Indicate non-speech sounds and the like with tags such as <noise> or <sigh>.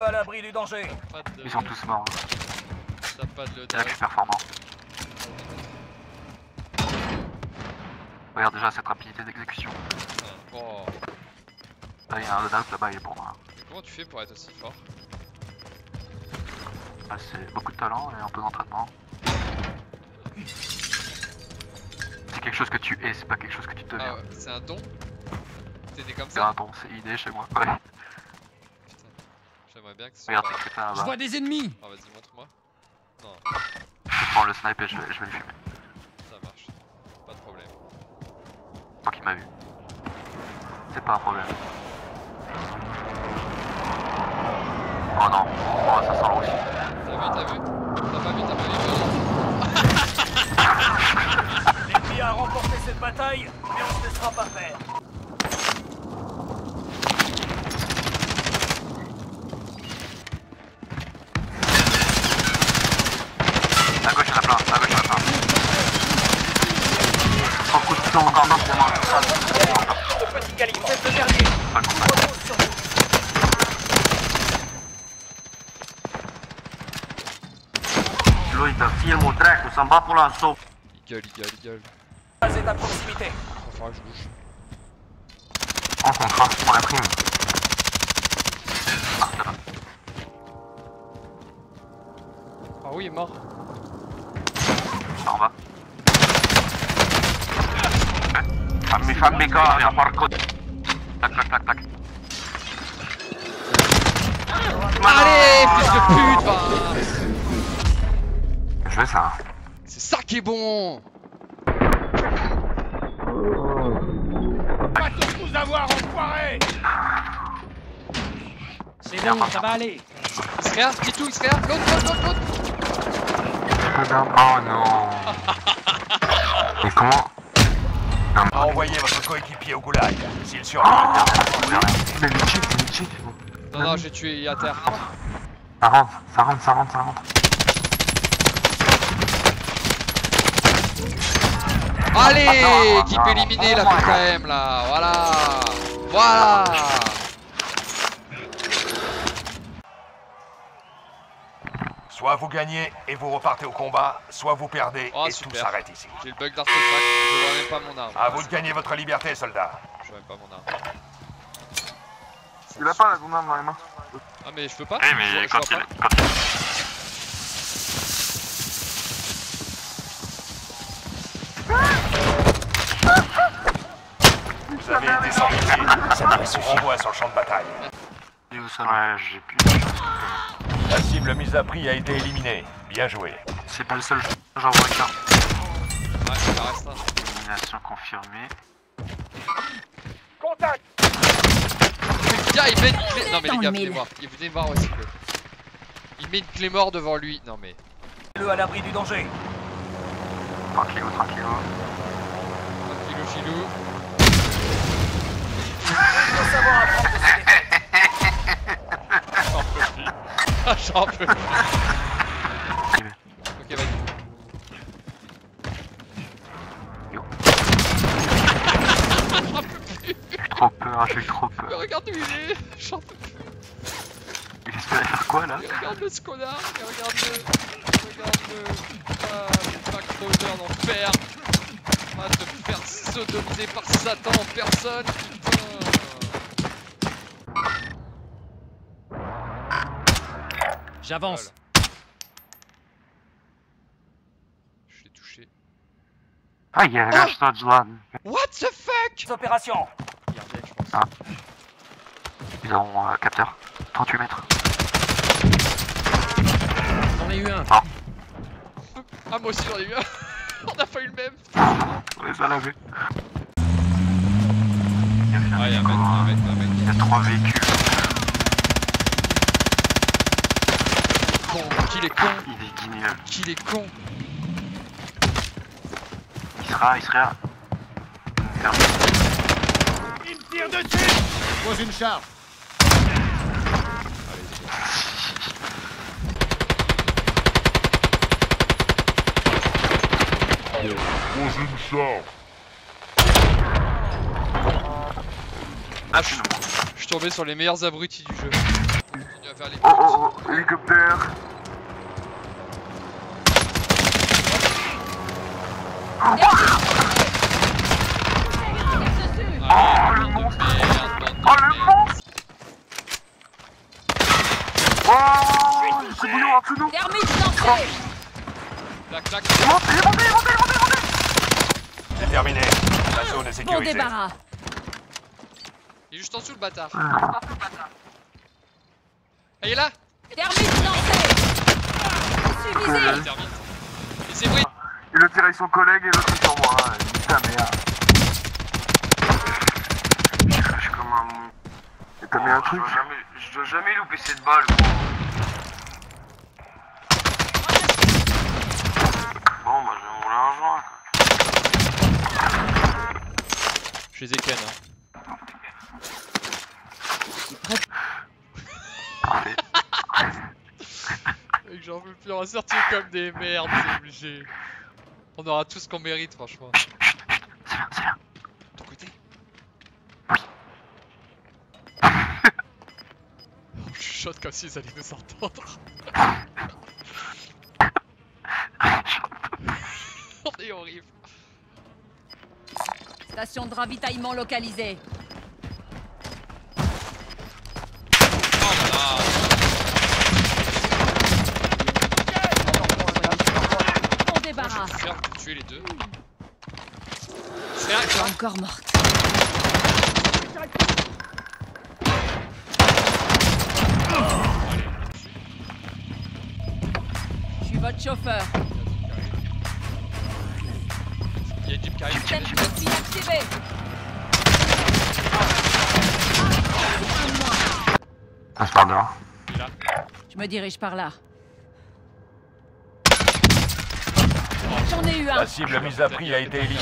À l'abri du danger. De... Ils sont tous morts. T'as pas de C'est là que je suis performant. Regarde déjà cette rapidité d'exécution. Oh. Là, il y a un loadout là-bas, il est pour moi. Mais comment tu fais pour être aussi fort? Là, c'est beaucoup de talent et un peu d'entraînement. C'est quelque chose que tu es, c'est pas quelque chose que tu Ah deviens. ouais, c'est un don? T'es né comme C'est ça? un don, c'est idée chez moi. <laughs> Ouais. J'aimerais bien que ce soit Regarde Je vois des ennemis Ah vas-y montre-moi. Non, Je prends le snipe et je vais, je vais le fumer. ça marche. Pas de problème. Tant qu'il m'a vu. C'est pas un problème. Oh non, oh ça sent le roussi. T'as vu, t'as vu T'as pas vu, t'as pas vu <laughs> L'ennemi a remporté cette bataille, mais on ne se laissera pas faire. À gauche, il y en a plein, à gauche, il y en a plein. Oh, coup de pied encore, non, c'est moi. De petit calibre. Le dernier. Pas le combat. Filmul dracu, să-mi bat pula în sop. Il gueule, il gueule, il gueule. Base est à proximité. Que je bouge. En contrat, pour la prime. Ah. Ah oui, il est mort. Ça en va. Fammi, fammi cosa, porco... Tac, tac, tac, tac. Allez, fils de pute va Je vais ça. C'est ça qui est bon Va tous nous avoir, enfoirés C'est bon, ça va aller. Xrea, Titou, Xrea, l'autre, l'autre, l'autre, l'autre Oh non. <laughs> Mais comment Envoyez votre coéquipier au goulag. S'il survit, Mais le cheat, le cheat. Non, non, j'ai tué, il est à terre. Ça rentre, ça rentre, ça rentre, ça rentre. Allez, non, équipe non, éliminée la non, non. PKM là, voilà Voilà soit vous gagnez et vous repartez au combat, soit vous perdez Oh, et super. tout s'arrête ici. J'ai le bug d'artefact, je vois même pas mon arme. À vous de gagner votre liberté, soldats. Je vois même pas mon arme. Il a pas la zone dans les mains. Ah mais je peux pas Eh mais je quand il... pas. Quand il... Vous avez été sanctionné. Ça devrait suffire. Renvoi sur le champ de bataille. Ouais, j'ai pu. La cible mise à prix a été éliminée. Bien joué. C'est pas le seul. J'en vois qu'un. Ouais, ça reste un. Élimination confirmée. Contact gars il met une clé... Non mais les gars, venez voir. Venez voir aussi le... Il met une clé mort devant lui. Non mais... Le à l'abri du danger. Tranquillou, tranquillou. Filou filou. Il faut savoir apprendre <laughs> j'en peux plus. <laughs> Ok vas-y. <laughs> J'ai trop peur, j'ai trop Mais peur. regarde où il est J'en peux plus. Il espérait faire quoi là Mais regarde le Mais regarde le... Regarde le... Ah, le backroller d'enfer Va te faire sodomiser par Satan en personne, putain J'avance. Je l'ai touché. Ah, il y a un stage là. What the fuck? Opération. Il je pense. Ah. Ils ont euh, capteur. 38 mètres. J'en ai eu un. Ah moi aussi j'en ai eu un <laughs> On a pas eu le même On les a lavés. Ah y'a un mec, un mec, un mec. Il y a trois véhicules. Qu'il est con Il est guignol. Qu'il est con Il sera, il sera. Il me tire dessus Pose une charge. Ah, je, je suis tombé sur les meilleurs abrutis du jeu. Les Oh oh oh, hélicoptère. Ah, bande de merde, bande de Oh le merde. monstre Oh C'est bouillon en dessous de nous Thermite lancée Clac, clac. Il monte, il est monté, il est monté, il est monté, il est monté C'est terminé. La zone est Bon sécurisée. débarras Il est juste en dessous le bâtard. Ah. Il est là Thermite lancée Il Suffisé termine. Et c'est vrai. Il le tire avec son collègue et l'autre sur moi. hein. Putain merde. Je suis comme un... Et t'as mis un truc je dois, jamais, je dois jamais louper cette balle. Bon bah je vais me rouler un joint. Je les ai ken, hein. Parfait. <laughs> J'en veux plus, on va sortir comme des merdes, c'est obligé. On aura tout ce qu'on mérite, franchement. C'est bien, c'est bien. De ton côté <laughs> On chuchote comme s'ils allaient nous entendre. <laughs> On est horrible. Station de ravitaillement localisée. Oh là là Bon débarras Je vais faire pour tuer les deux. C'est là, Elle est encore morte. Je suis votre chauffeur. Il y a une jeep qui arrive. Système de activé. Ça se part dehors. Il est là. Je me dirige par là. J'en ai eu un. La cible mise à prix a été éliminée.